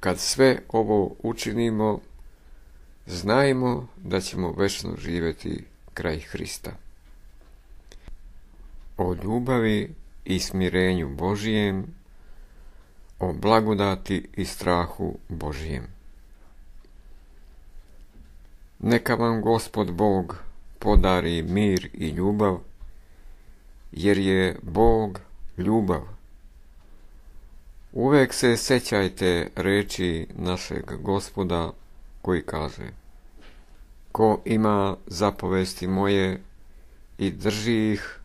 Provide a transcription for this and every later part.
Kad sve ovo učinimo, znajmo da ćemo večno živjeti kraj Hrista. O ljubavi i smirenju Božijem, o blagodati i strahu Božijem. Neka vam Gospod Bog podari mir i ljubav, jer je Bog ljubav. Uvijek se sećajte reči našeg gospoda koji kaže Ko ima zapovesti moje i drži ih,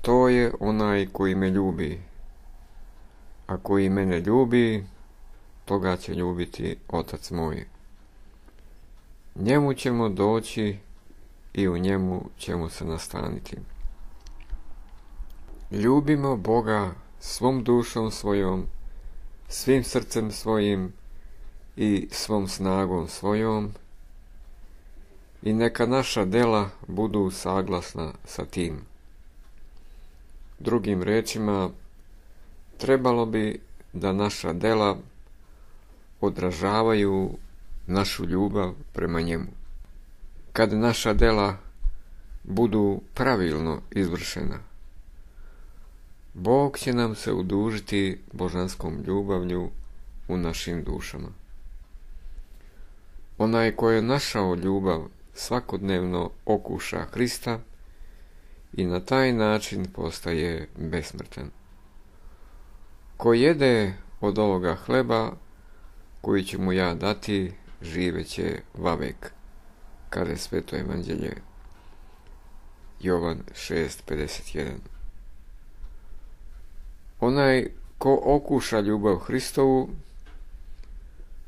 to je onaj koji me ljubi. A koji mene ljubi, toga će ljubiti otac moj. Njemu ćemo doći i u njemu ćemo se nastaniti. Ljubimo Boga svom dušom svojom, svim srcem svojim i svom snagom svojom i neka naša dela budu saglasna sa tim. Drugim rečima, trebalo bi da naša dela odražavaju našu ljubav prema njemu. Kad naša dela budu pravilno izvršena, Bog će nam se udužiti božanskom ljubavlju u našim dušama. Onaj ko je našao ljubav svakodnevno okuša Hrista i na taj način postaje besmrtan. Ko jede od ovoga hleba koji ću mu ja dati, živeće vavek, kaže sveto evanđelje Jovan 6.51. Onaj ko okuša ljubav Hristovu,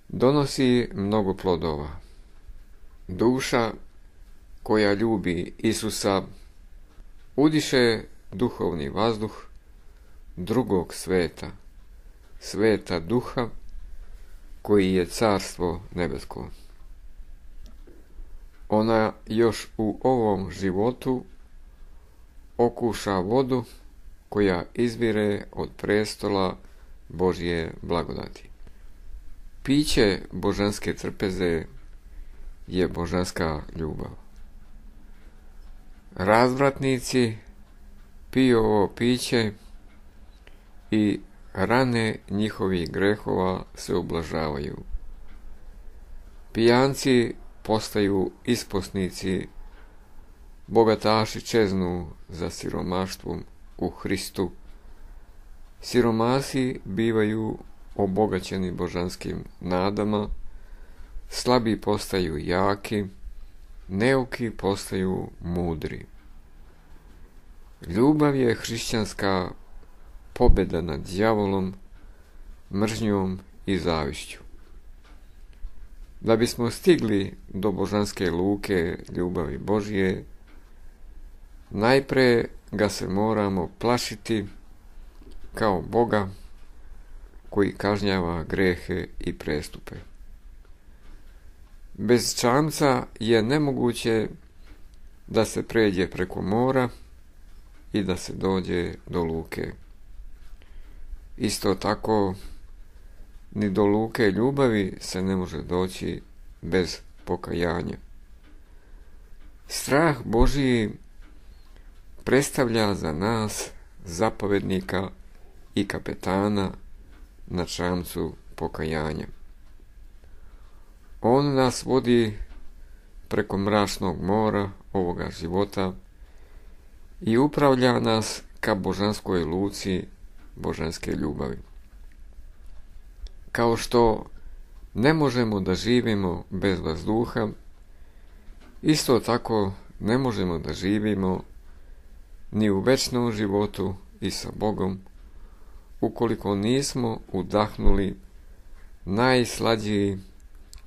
donosi mnogo plodova. Duša koja ljubi Isusa udiše duhovni vazduh drugog sveta, sveta duha koji je carstvo nebesko. Ona još u ovom životu okuša vodu koja izvire od prestola Božje blagodati. Piće božanske trpeze je božanska ljubav. Razvratnici piju ovo piće i rane njihovih grehova se ublažavaju. Pijanci postaju isposnici, bogataši čeznu za siromaštvom u Hristu. Siromasi bivaju obogaćeni božanskim nadama, slabi postaju jaki, neuki postaju mudri. Ljubav je hrišćanska pobjeda nad djavolom, mržnjom i zavišću. Da bismo stigli do božanske luke ljubavi Božije, najpre ga se moramo plašiti kao Boga koji kažnjava grehe i prestupe. Bez čamca je nemoguće da se pređe preko mora i da se dođe do luke. Isto tako, ni do luke ljubavi se ne može doći bez pokajanja. Strah Božiji predstavlja za nas zapovednika i kapetana na čamcu pokajanja. On nas vodi preko mračnog mora ovoga života i upravlja nas ka božanskoj luci božanske ljubavi. Kao što ne možemo da živimo bez vazduha, isto tako ne možemo da živimo ni u večnom životu i sa Bogom, ukoliko nismo udahnuli najslađiji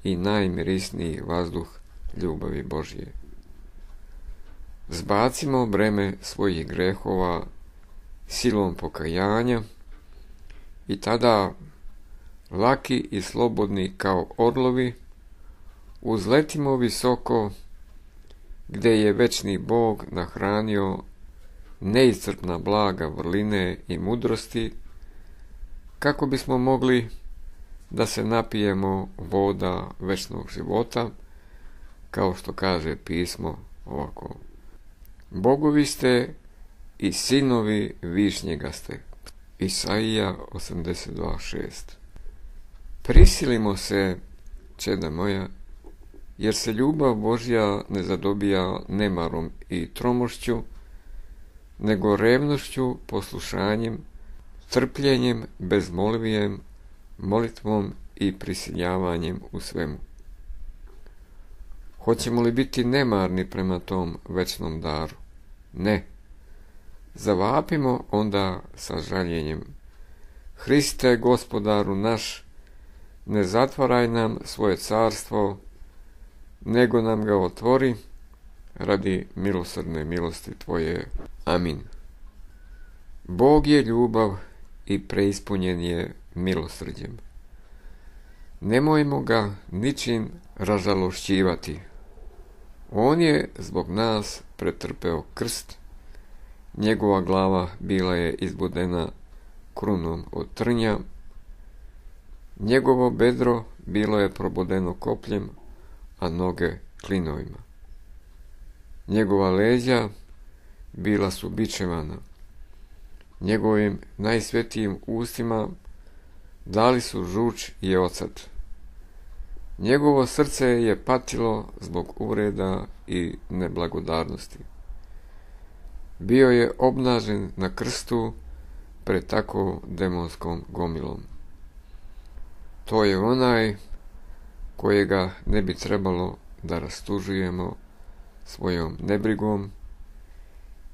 i najmirisniji vazduh ljubavi Božije. Zbacimo breme svojih grehova silom pokajanja i tada laki i slobodni kao orlovi uzletimo visoko gdje je večni Bog nahranio neiscrpna blaga vrline i mudrosti kako bismo mogli da se napijemo voda večnog života, kao što kaže pismo ovako. Bogovi ste i sinovi višnjega ste. Isaija 82.6 Prisilimo se, čeda moja, jer se ljubav Božja ne zadobija nemarom i tromošću, nego revnošću, poslušanjem, trpljenjem, bezmolvijem, molitvom i prisiljavanjem u svemu. Hoćemo li biti nemarni prema tom večnom daru? Ne. Zavapimo onda sa žaljenjem. Hriste, gospodaru naš, ne zatvaraj nam svoje carstvo, nego nam ga otvori radi milosrdne milosti Tvoje. Amin. Bog je ljubav i preispunjen je milosrđem. Nemojmo ga ničim ražalošćivati. On je zbog nas pretrpeo krst, njegova glava bila je izbudena krunom od trnja, njegovo bedro bilo je probudeno kopljem, a noge klinovima. Njegova leđa bila su bičevana, njegovim najsvetijim ustima dali su žuč i ocat. Njegovo srce je patilo zbog uvreda i neblagodarnosti. Bio je obnažen na krstu pred tako demonskom gomilom. To je onaj kojega ne bi trebalo da rastužujemo svojom nebrigom,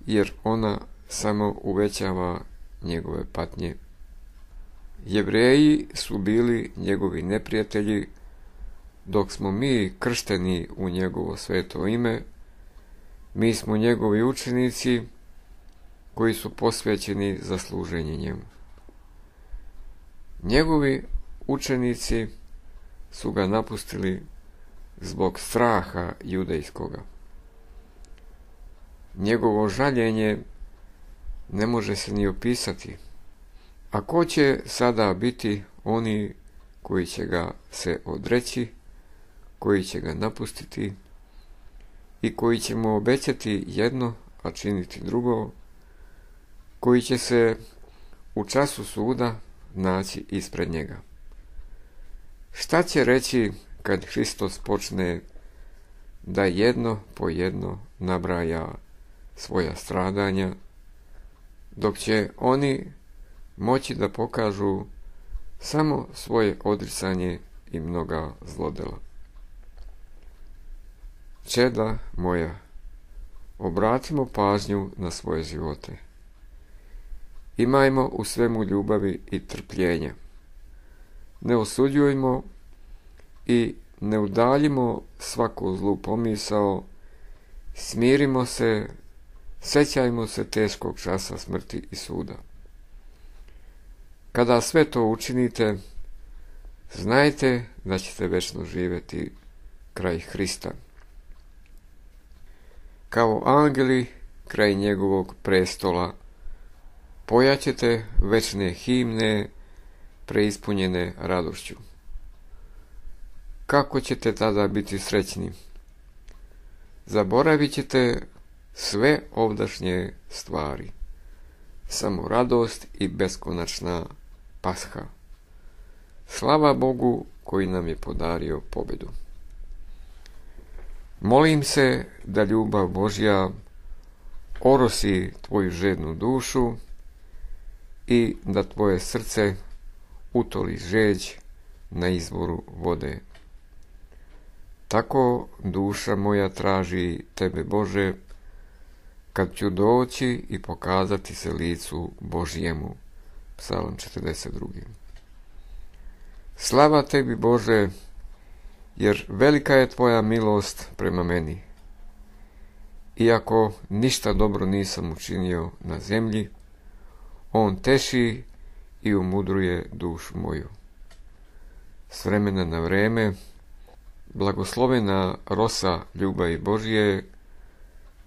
jer ona samo uvećava njegove patnje. Jevreji su bili njegovi neprijatelji, dok smo mi kršteni u njegovo sveto ime, mi smo njegovi učenici koji su posvećeni za služenje njemu. Njegovi učenici su ga napustili zbog straha judejskoga. Njegovo žaljenje ne može se ni opisati. A ko će sada biti oni koji će ga se odreći, koji će ga napustiti i koji će mu obećati jedno, a činiti drugo, koji će se u času suda naći ispred njega. Šta će reći kad Hristos počne da jedno po jedno nabraja svoja stradanja, dok će oni moći da pokažu samo svoje odricanje i mnoga zlodela. Čeda moja, obratimo pažnju na svoje živote. Imajmo u svemu ljubavi i trpljenja. Ne osuđujmo i ne udaljimo svaku zlu pomisao, smirimo se, sećajmo se teškog časa smrti i suda. Kada sve to učinite, znajte da ćete večno živjeti kraj Hrista. Kao angeli kraj njegovog prestola pojaćete večne himne preispunjene radošću. Kako ćete tada biti srećni? Zaboravit ćete sve ovdašnje stvari. Samo radost i beskonačna pasha. Slava Bogu koji nam je podario pobedu. Molim se da ljubav Božja orosi tvoju žednu dušu i da tvoje srce utoli žeđ na izvoru vode. Tako duša moja traži tebe Bože, kad ću doći i pokazati se licu Božjemu. Psalam 42. Slava tebi Bože, jer velika je tvoja milost prema meni. Iako ništa dobro nisam učinio na zemlji, on teši i umudruje dušu moju. S vremena na vreme, blagoslovena rosa ljubavi Božije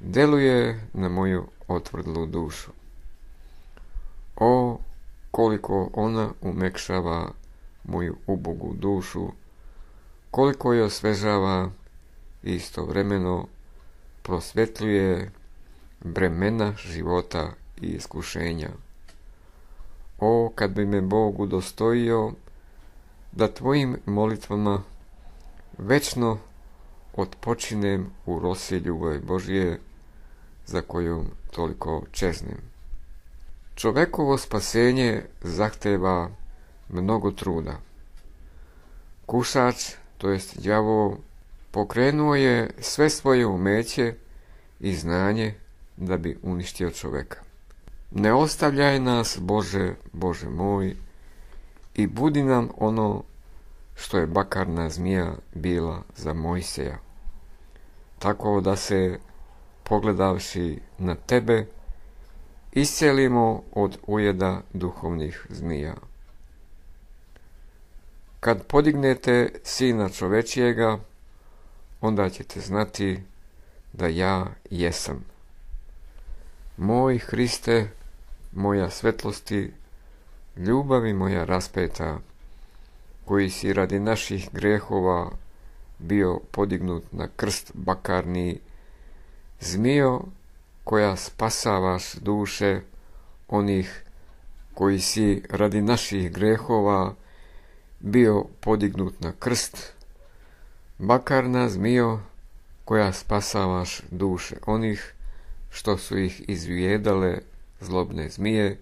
deluje na moju otvrdlu dušu. O, koliko ona umekšava moju ubogu dušu, koliko je osvežava i istovremeno prosvetljuje bremena života i iskušenja. O, kad bi me Bog udostojio da tvojim molitvama večno otpočinem u rosi ljubavi Božije za kojom toliko čeznem. Čovekovo spasenje zahteva mnogo truda. Kušač, to jest đavo, pokrenuo je sve svoje umeće i znanje da bi uništio čoveka. Ne ostavljaj nas, Bože, Bože moj, i budi nam ono što je bakarna zmija bila za Mojseja. Tako da se, pogledavši na tebe, iscelimo od ujeda duhovnih zmija. Kad podignete sina čovečijega, onda ćete znati da ja jesam. Moj Hriste, moja svetlosti, ljubavi moja raspeta, koji si radi naših grehova bio podignut na krst bakarni, zmijo koja spasavaš duše onih koji si radi naših grehova bio podignut na krst, bakarna zmijo koja spasavaš duše onih što su ih izvijedale zlobne zmije,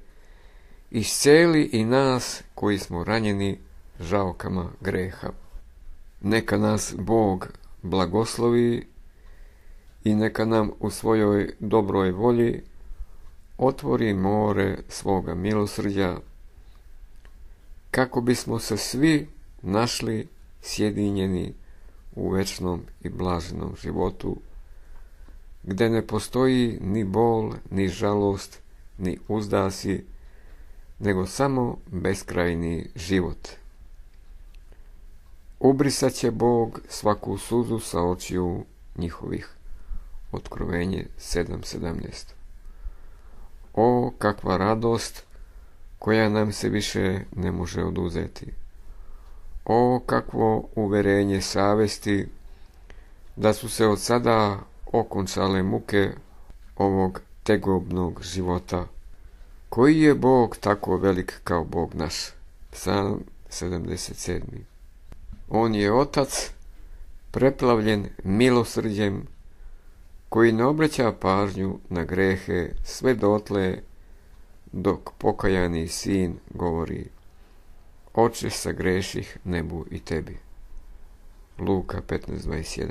isceli i nas koji smo ranjeni žalkama greha. Neka nas Bog blagoslovi i neka nam u svojoj dobroj volji otvori more svoga milosrđa kako bismo se svi našli sjedinjeni u večnom i blaženom životu, gdje ne postoji ni bol, ni žalost, ni uzdasi, nego samo beskrajni život. Ubrisat će Bog svaku suzu sa očiju njihovih. Otkrovenje 7.17 O, kakva radost koja nam se više ne može oduzeti. O, kakvo uverenje savesti da su se od sada okončale muke ovog tegobnog života. Koji je Bog tako velik kao Bog naš? Psalm 77. On je otac preplavljen milosrđem koji ne obraća pažnju na grehe sve dotle dok pokajani sin govori Oče greših nebu i tebi. Luka 15.21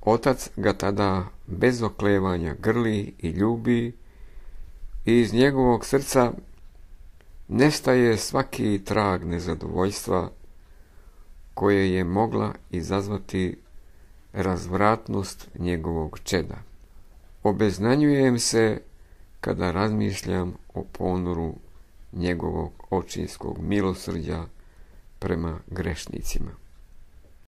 Otac ga tada bez oklevanja grli i ljubi i iz njegovog srca nestaje svaki trag nezadovoljstva koje je mogla izazvati razvratnost njegovog čeda. Obeznanjujem se kada razmišljam o ponoru njegovog očinskog milosrđa prema grešnicima.